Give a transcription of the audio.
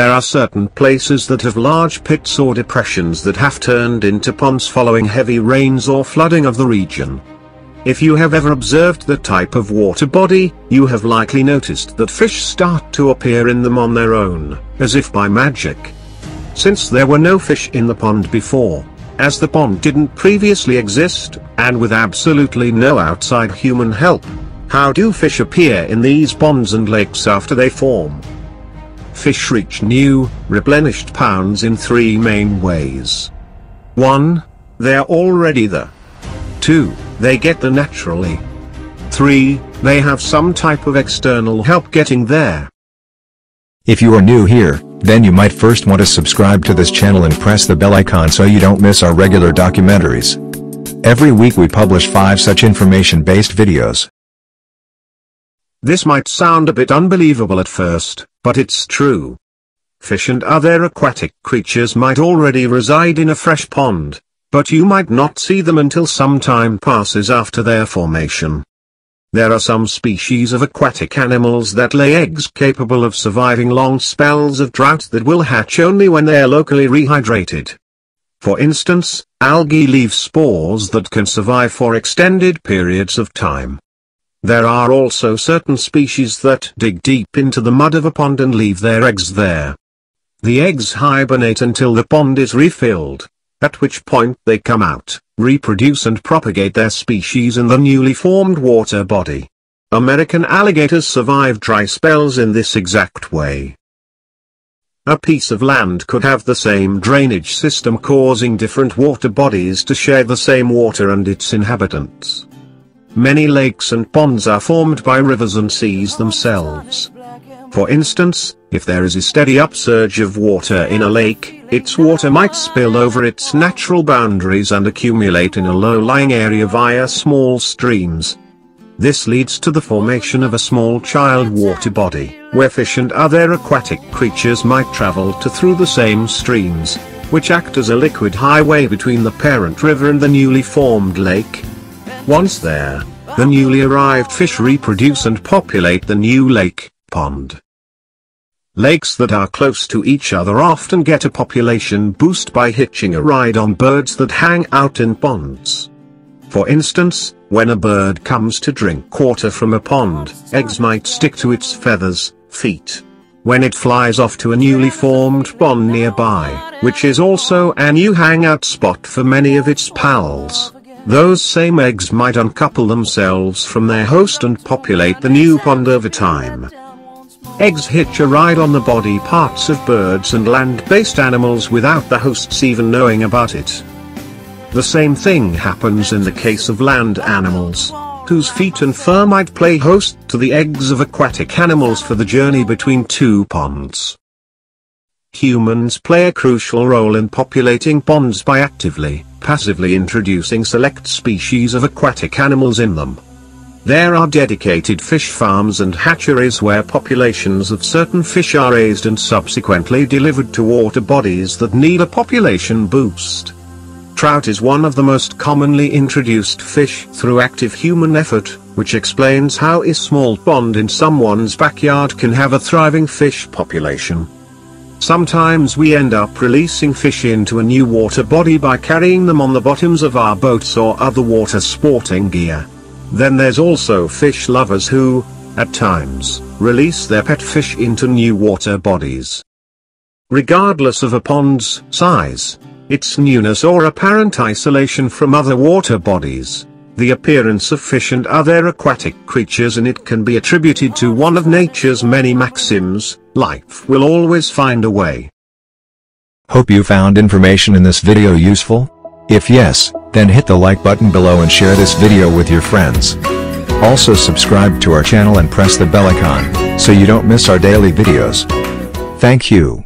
There are certain places that have large pits or depressions that have turned into ponds following heavy rains or flooding of the region. If you have ever observed the type of water body, you have likely noticed that fish start to appear in them on their own, as if by magic. Since there were no fish in the pond before, as the pond didn't previously exist, and with absolutely no outside human help, how do fish appear in these ponds and lakes after they form? Fish reach new, replenished pounds in three main ways. 1. They're already there. 2. They get there naturally. 3. They have some type of external help getting there. If you are new here, then you might first want to subscribe to this channel and press the bell icon so you don't miss our regular documentaries. Every week we publish 5 such information-based videos. This might sound a bit unbelievable at first, but it's true. Fish and other aquatic creatures might already reside in a fresh pond, but you might not see them until some time passes after their formation. There are some species of aquatic animals that lay eggs capable of surviving long spells of drought that will hatch only when they are locally rehydrated. For instance, algae leave spores that can survive for extended periods of time. There are also certain species that dig deep into the mud of a pond and leave their eggs there. The eggs hibernate until the pond is refilled, at which point they come out, reproduce and propagate their species in the newly formed water body. American alligators survive dry spells in this exact way. A piece of land could have the same drainage system causing different water bodies to share the same water and its inhabitants. Many lakes and ponds are formed by rivers and seas themselves. For instance, if there is a steady upsurge of water in a lake, its water might spill over its natural boundaries and accumulate in a low-lying area via small streams. This leads to the formation of a small child water body, where fish and other aquatic creatures might travel to through the same streams, which act as a liquid highway between the parent river and the newly formed lake. Once there, the newly arrived fish reproduce and populate the new lake, pond. Lakes that are close to each other often get a population boost by hitching a ride on birds that hang out in ponds. For instance, when a bird comes to drink water from a pond, eggs might stick to its feathers, feet. When it flies off to a newly formed pond nearby, which is also a new hangout spot for many of its pals, those same eggs might uncouple themselves from their host and populate the new pond over time. Eggs hitch a ride on the body parts of birds and land-based animals without the hosts even knowing about it. The same thing happens in the case of land animals, whose feet and fur might play host to the eggs of aquatic animals for the journey between two ponds. Humans play a crucial role in populating ponds by actively, passively introducing select species of aquatic animals in them. There are dedicated fish farms and hatcheries where populations of certain fish are raised and subsequently delivered to water bodies that need a population boost. Trout is one of the most commonly introduced fish through active human effort, which explains how a small pond in someone's backyard can have a thriving fish population. Sometimes we end up releasing fish into a new water body by carrying them on the bottoms of our boats or other water sporting gear. Then there's also fish lovers who, at times, release their pet fish into new water bodies. Regardless of a pond's size, its newness or apparent isolation from other water bodies, the appearance of fish and other aquatic creatures in it can be attributed to one of nature's many maxims, life will always find a way. Hope you found information in this video useful? If yes, then hit the like button below and share this video with your friends. Also subscribe to our channel and press the bell icon, so you don't miss our daily videos. Thank you.